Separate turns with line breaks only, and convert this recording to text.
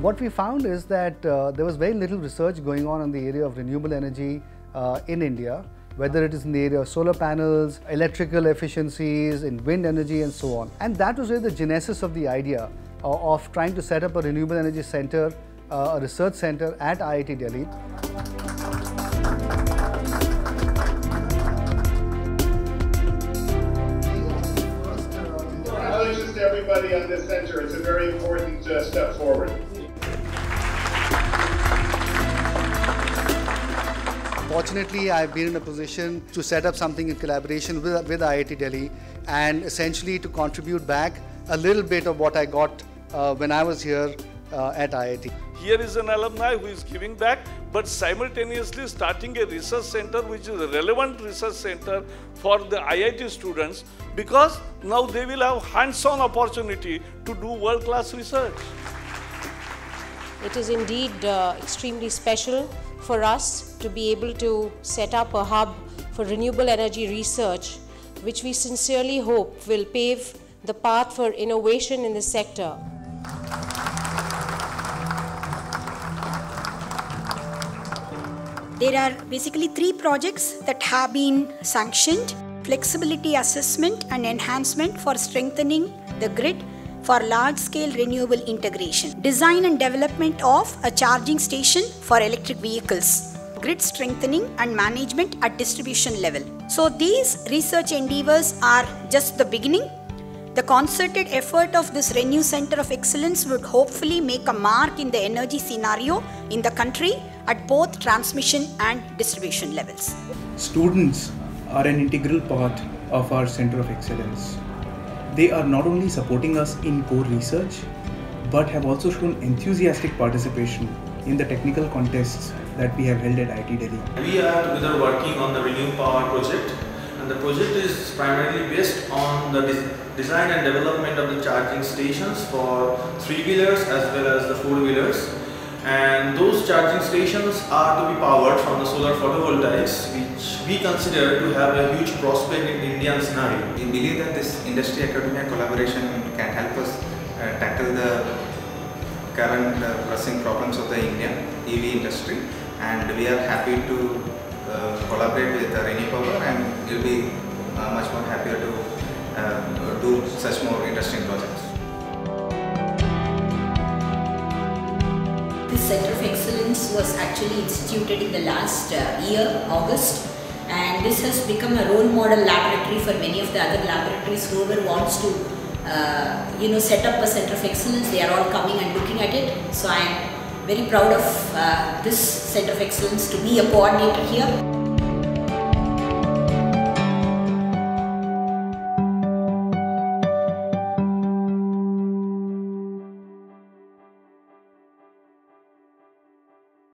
What we found is that uh, there was very little research going on in the area of renewable energy uh, in India, whether it is in the area of solar panels, electrical efficiencies, in wind energy and so on. And that was really the genesis of the idea uh, of trying to set up a renewable energy center, uh, a research center at IIT Delhi.
Everybody on this center. It's a very important uh, step forward.
Fortunately, I've been in a position to set up something in collaboration with, with IIT Delhi and essentially to contribute back a little bit of what I got uh, when I was here uh, at IIT.
Here is an alumni who is giving back, but simultaneously starting a research center which is a relevant research center for the IIT students because now they will have hands-on opportunity to do world-class research.
It is indeed uh, extremely special for us to be able to set up a hub for renewable energy research, which we sincerely hope will pave the path for innovation in the sector.
There are basically three projects that have been sanctioned flexibility assessment and enhancement for strengthening the grid for large scale renewable integration, design and development of a charging station for electric vehicles, grid strengthening and management at distribution level. So, these research endeavors are just the beginning. The concerted effort of this Renew Center of Excellence would hopefully make a mark in the energy scenario in the country at both transmission and distribution levels.
Students are an integral part of our Center of Excellence. They are not only supporting us in core research, but have also shown enthusiastic participation in the technical contests that we have held at IIT Delhi.
We are together working on the Renew Power project, and the project is primarily based on the des- design and development of the charging stations for three wheelers as well as the four wheelers. And those charging stations are to be powered from the solar photovoltaics, which we consider to have a huge prospect in Indian scenario.
We believe that this industry academia collaboration can help us uh, tackle the current uh, pressing problems of the Indian EV industry and we are happy to uh, collaborate with uh, Power and we'll be uh, much more happier to uh, do such more interesting projects.
Center of Excellence was actually instituted in the last uh, year, August, and this has become a role model laboratory for many of the other laboratories. Whoever wants to, uh, you know, set up a Center of Excellence, they are all coming and looking at it. So I am very proud of uh, this Center of Excellence to be a coordinator here.